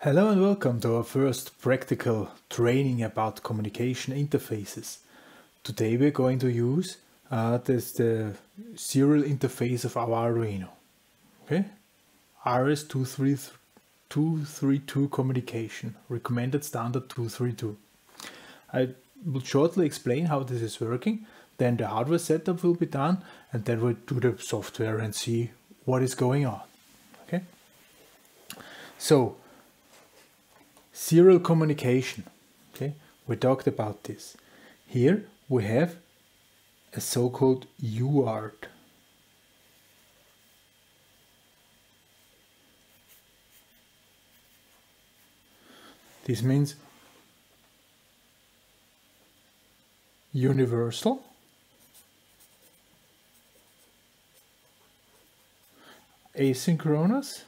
Hello and welcome to our first practical training about communication interfaces. Today we're going to use uh, this the serial interface of our Arduino. Okay, RS232 communication, recommended standard 232. I will shortly explain how this is working, then the hardware setup will be done, and then we'll do the software and see what is going on. Okay, so serial communication. Okay, we talked about this. Here we have a so-called UART. This means universal asynchronous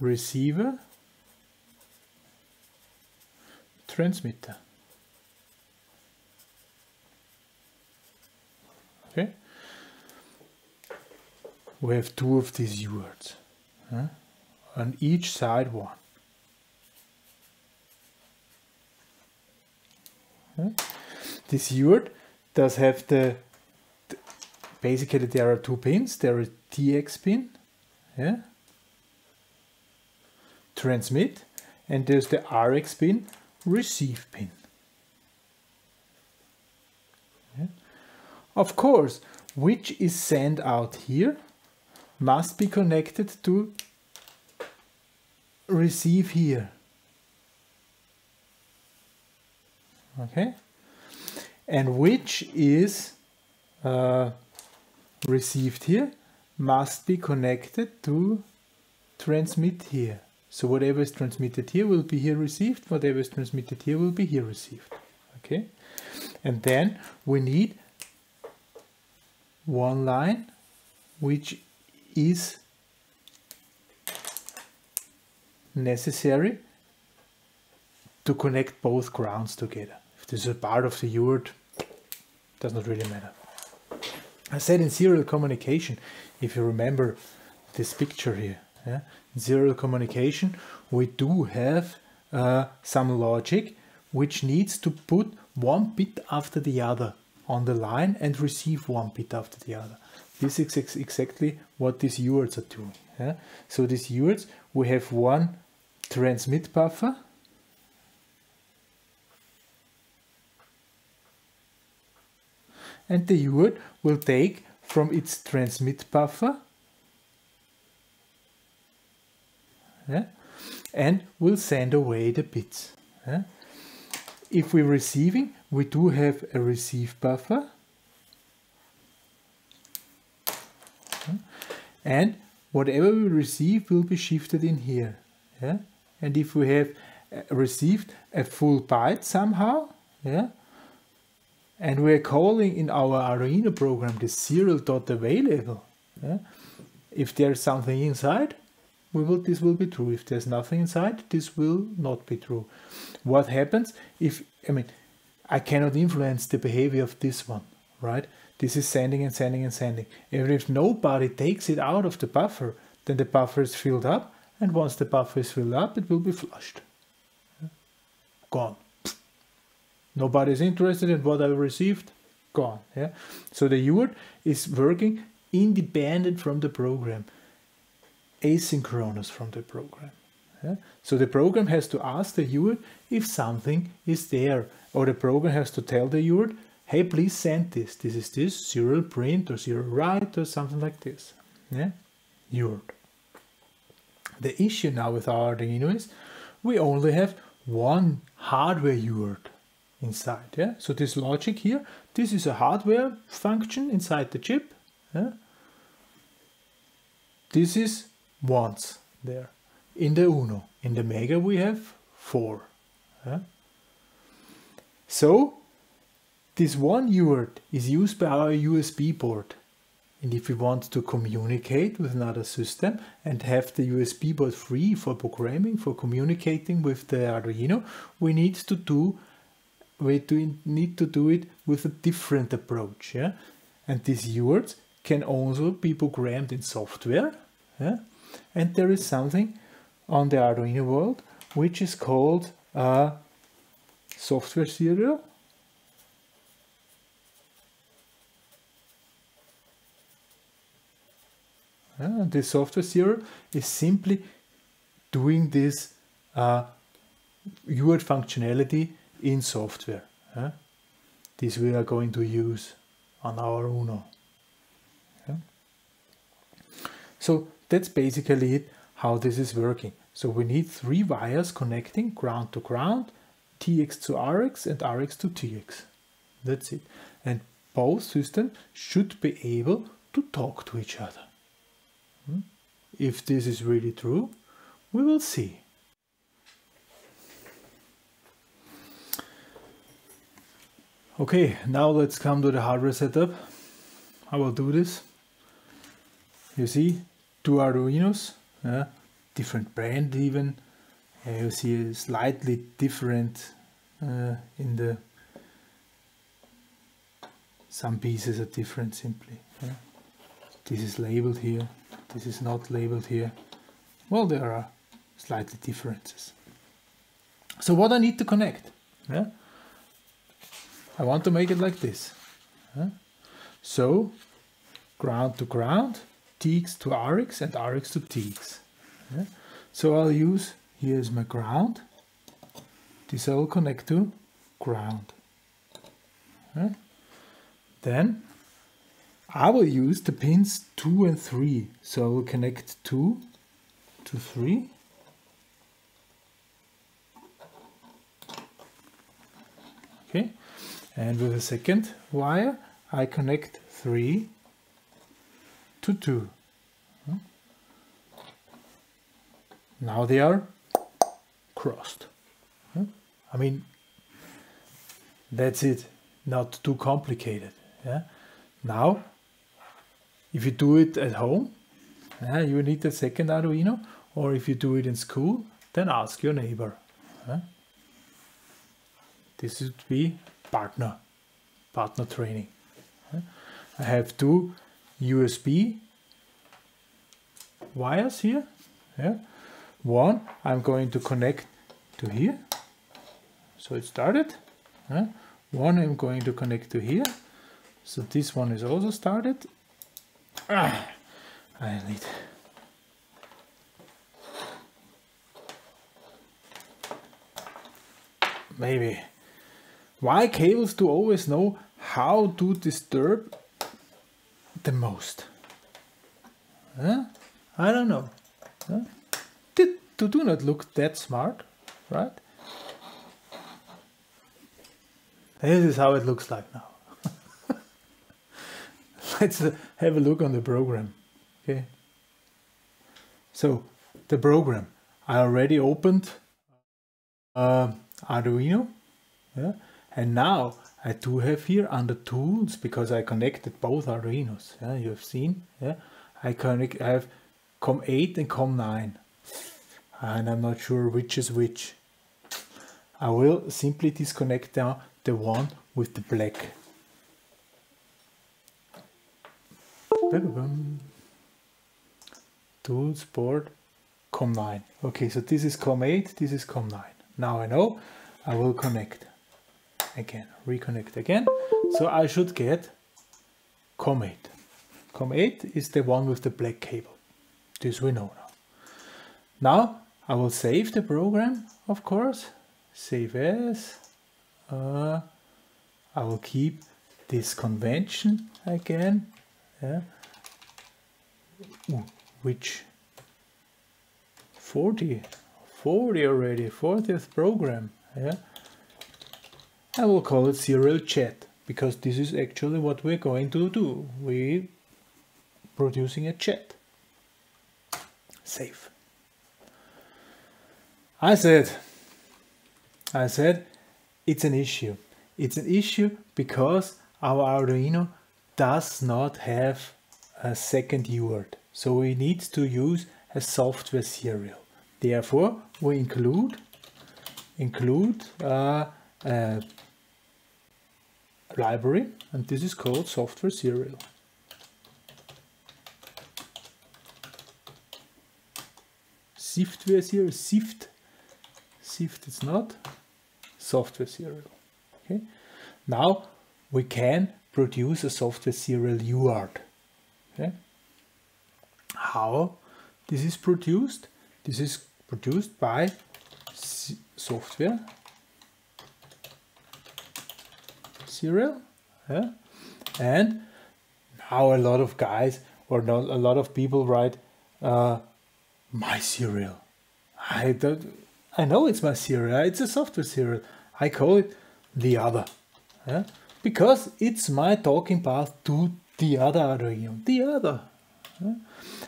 receiver transmitter. Okay? We have two of these UARTs huh? on each side one. Okay. this UART does have the, the basically there are two pins. There is TX pin yeah transmit and there's the RX pin receive pin. Yeah. Of course, which is sent out here must be connected to receive here. Okay, and which is uh, received here must be connected to transmit here. So whatever is transmitted here will be here received, whatever is transmitted here will be here received. Okay, and then we need one line which is necessary to connect both grounds together. If this is a part of the UART, does not really matter. I said in serial communication, if you remember this picture here, yeah, communication, we do have uh, some logic which needs to put one bit after the other on the line and receive one bit after the other. This is ex exactly what these UARTs are doing. Yeah? So these UARTs, we have one transmit buffer and the UART will take from its transmit buffer yeah? and we'll send away the bits. Yeah? If we're receiving, we do have a receive buffer. And whatever we receive will be shifted in here. Yeah? And if we have uh, received a full byte somehow, yeah, and we're calling in our Arduino program the serial.available, yeah, if there's something inside, we will this will be true. If there's nothing inside, this will not be true. What happens if I mean I cannot influence the behavior of this one, right? This is sending and sending and sending. And if nobody takes it out of the buffer, then the buffer is filled up, and once the buffer is filled up, it will be flushed. Gone. Nobody is interested in what I received. Gone. Yeah. So the UART is working independent from the program asynchronous from the program. Yeah? So the program has to ask the UART if something is there, or the program has to tell the UART, hey, please send this. This is this serial print or serial write or something like this. Yeah, UART. The issue now with our Arduino is we only have one hardware UART inside. Yeah, so this logic here, this is a hardware function inside the chip. Yeah? This is once there. In the Uno, in the Mega we have four. Yeah? So this one UART is used by our USB board. And if we want to communicate with another system and have the USB board free for programming, for communicating with the Arduino, we need to do we do need to do it with a different approach. Yeah? And these UARTs can also be programmed in software. Yeah? And there is something on the Arduino world which is called a software serial. Yeah, the software serial is simply doing this uh, UART functionality in software. Yeah? This we are going to use on our UNO. So that's basically it, how this is working. So we need three wires connecting ground to ground, TX to RX and RX to TX. That's it. And both systems should be able to talk to each other. Hmm? If this is really true, we will see. Okay, now let's come to the hardware setup. I will do this. You see, two Arduinos, uh, different brand even. Uh, you see slightly different uh, in the some pieces are different simply. Yeah. This is labeled here, this is not labeled here. Well, there are slightly differences. So what I need to connect? Yeah? I want to make it like this. So ground to ground, TX to RX and RX to TX. So I'll use, here's my ground. This I will connect to ground. Then I will use the pins 2 and 3. So I will connect 2 to 3. Okay, and with a second wire I connect 3 to 2. Hmm? Now they are crossed. Hmm? I mean, that's it, not too complicated. Yeah? Now, if you do it at home, yeah, you need a second Arduino, or if you do it in school, then ask your neighbor. Yeah? This would be partner, partner training. I have two USB wires here. Yeah. One I'm going to connect to here. So it started. Yeah. One I'm going to connect to here. So this one is also started. Ah, I need maybe why cables do always know how to disturb the most? Huh? I don't know. Huh? They do not look that smart, right? This is how it looks like now. Let's uh, have a look on the program. Okay. So the program I already opened uh, Arduino. Yeah. And now I do have here under tools because I connected both Arduinos. Yeah, you have seen. Yeah, I connect. I have COM8 and COM9, and I'm not sure which is which. I will simply disconnect now the one with the black. Tools board COM9. Okay, so this is COM8, this is COM9. Now I know I will connect again, reconnect again. So I should get COM8. COM8 is the one with the black cable. This we know now. Now I will save the program, of course. Save as. Uh, I will keep this convention again. Yeah. Ooh, which 40, 40 already, 40th program. Yeah. I will call it serial chat because this is actually what we're going to do. We're producing a chat. Save. I said, I said, it's an issue. It's an issue because our Arduino does not have a second UART. So we need to use a software serial. Therefore, we include include uh, a library and this is called software serial. Software serial, sift, sift it's not, software serial. Okay. Now we can produce a software serial UART. Okay. How this is produced? This is produced by software serial. Yeah. And now a lot of guys or a lot of people write uh, my serial. I don't. I know it's my serial. It's a software serial. I call it the other, yeah? because it's my talking path to the other Arduino, the other. Yeah?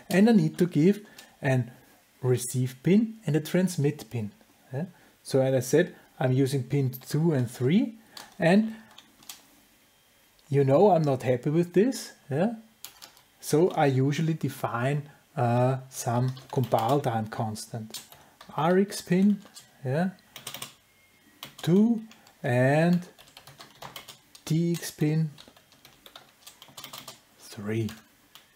And I need to give an receive pin and a transmit pin. Yeah? So as I said, I'm using pin 2 and 3 and you know I'm not happy with this. Yeah? So I usually define uh, some compile time constant. Rx pin, yeah, 2 and TX pin 3.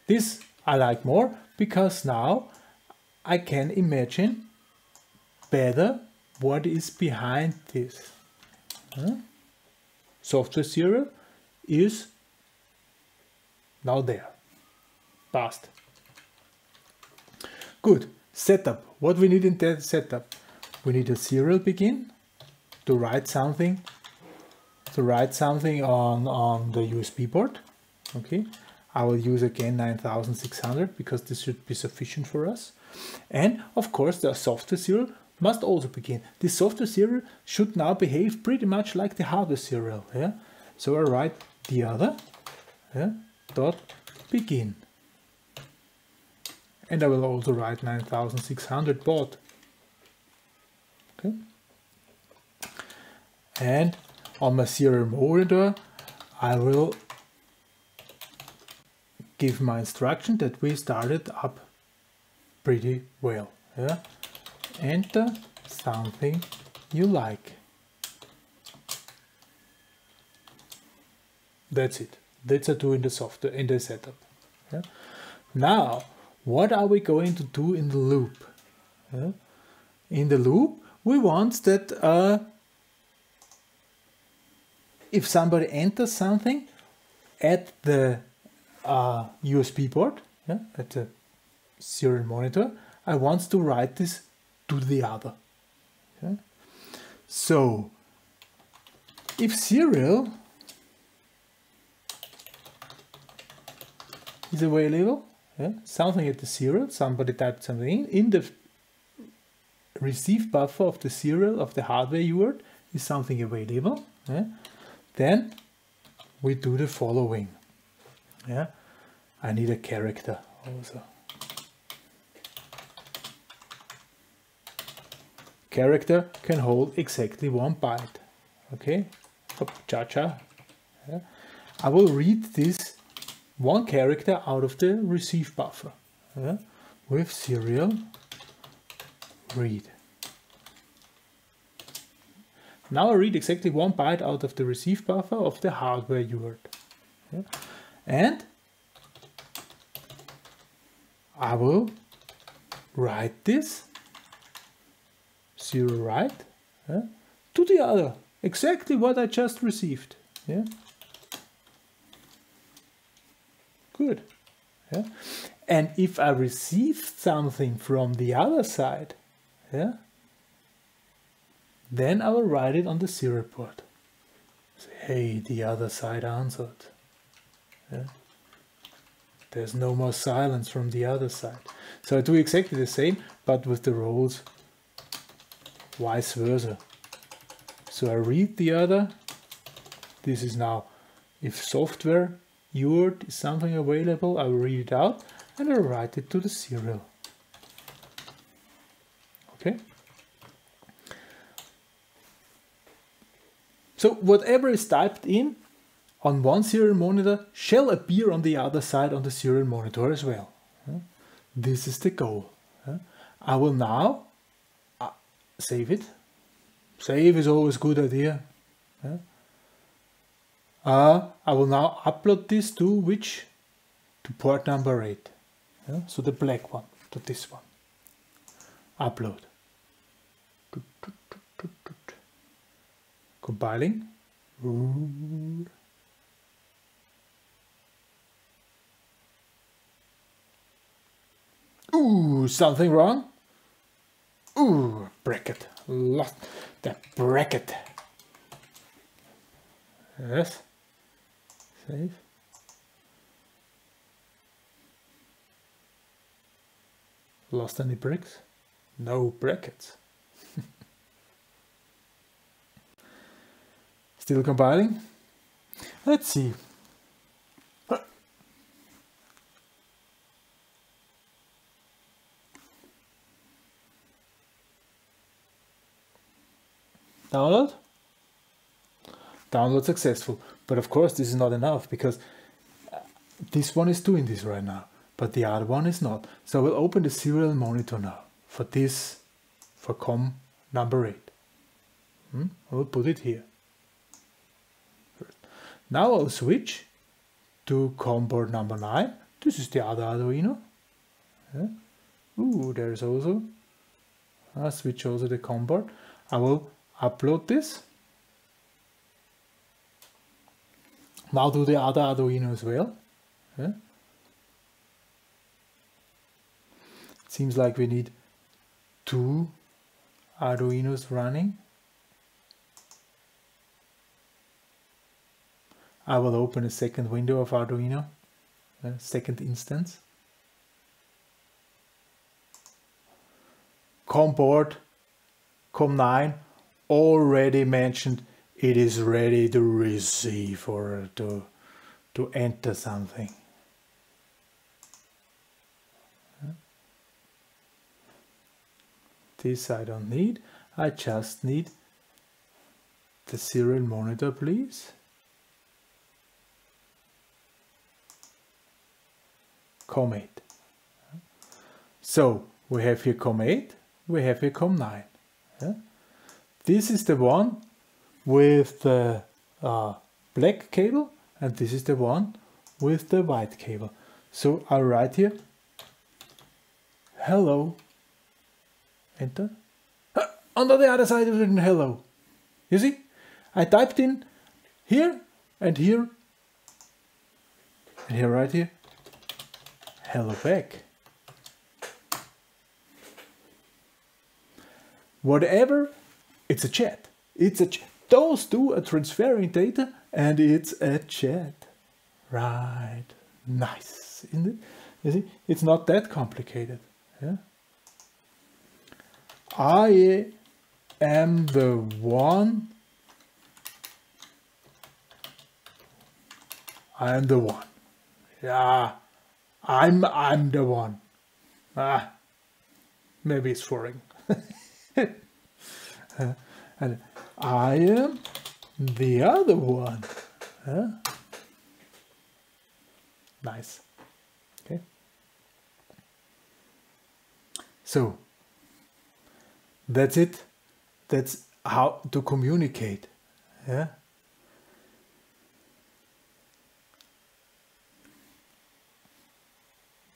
This I like more because now I can imagine better what is behind this. Huh? Software serial is now there. Past. Good. Setup. What we need in that setup? We need a serial begin to write something to write something on, on the USB port. Okay. I will use again 9600 because this should be sufficient for us. And of course the software serial must also begin. The software serial should now behave pretty much like the hardware serial. Yeah? So I write the other yeah, dot begin. And I will also write 9600 baud. Okay. And on my serial monitor, I will give my instruction that we started up pretty well. Yeah? Enter something you like. That's it. That's a do in the software in the setup. Yeah? Now, what are we going to do in the loop? Yeah? In the loop, we want that uh, if somebody enters something at the uh, USB port, yeah, at the serial monitor, I want to write this to the other. Okay? So, if serial is available, yeah, something at the serial, somebody typed something in, in the receive buffer of the serial of the hardware UART is something available, yeah, then we do the following. Yeah, I need a character also. Character can hold exactly one byte. Okay, cha cha. Yeah. I will read this one character out of the receive buffer with serial read. Now I read exactly one byte out of the receive buffer of the hardware UART. Yeah. And I will write this serial write yeah, to the other, exactly what I just received. Yeah. Good. Yeah. And if I receive something from the other side, yeah, then I will write it on the serial port. Say, hey, the other side answered. Yeah. There's no more silence from the other side. So I do exactly the same, but with the roles vice versa. So I read the other. This is now, if software UART is something available, I will read it out and I'll write it to the serial. Okay. So whatever is typed in on one serial monitor shall appear on the other side on the serial monitor as well. This is the goal. I will now uh, save it. Save is always a good idea. Uh, I will now upload this to which? To port number 8. So the black one, to this one. upload. Compiling. Ooh, something wrong? Ooh, bracket. Lost the bracket. Yes. Save. Lost any bricks? No brackets. Still compiling? Let's see. Download? Download successful. But of course this is not enough because uh, this one is doing this right now, but the other one is not. So we'll open the serial monitor now for this, for COM number 8. Hmm? I will put it here. Now I'll switch to COM board number 9. This is the other Arduino. Yeah. Ooh, there's also, I'll switch also the COM board. I will upload this. Now do the other Arduino as well. Yeah. Seems like we need two Arduinos running. I will open a second window of Arduino, a second instance. COM board, COM9 already mentioned it is ready to receive or to, to enter something. This I don't need, I just need the serial monitor please. COM8. So we have here COM8, we have here COM9. Yeah? This is the one with the uh, black cable and this is the one with the white cable. So I write here, hello, enter. On the other side of written hello. You see, I typed in here and here and here right here, hello back. Whatever it's a chat. It's a chat. Those two are transferring data and it's a chat. Right. Nice, isn't it? You see, it's not that complicated. Yeah. I am the one. I am the one. Yeah. I'm I'm the one. Ah. Maybe it's foreign. and I am the other one. Huh? Nice. Okay. So that's it. That's how to communicate. Yeah.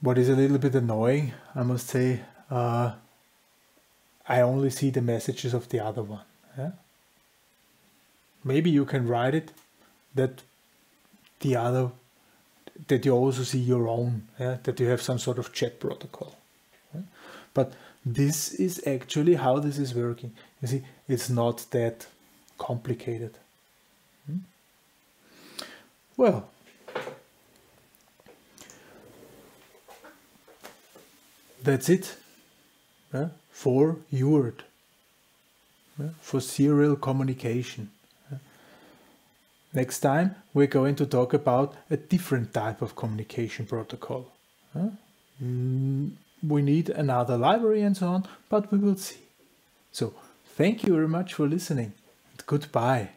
What is a little bit annoying, I must say, uh, I only see the messages of the other one. Yeah? Maybe you can write it that the other that you also see your own, yeah? that you have some sort of chat protocol. Yeah? But this is actually how this is working. You see, it's not that complicated. Hmm? Well, that's it yeah? for UART for serial communication. Next time we're going to talk about a different type of communication protocol. Mm, we need another library and so on, but we will see. So thank you very much for listening and goodbye.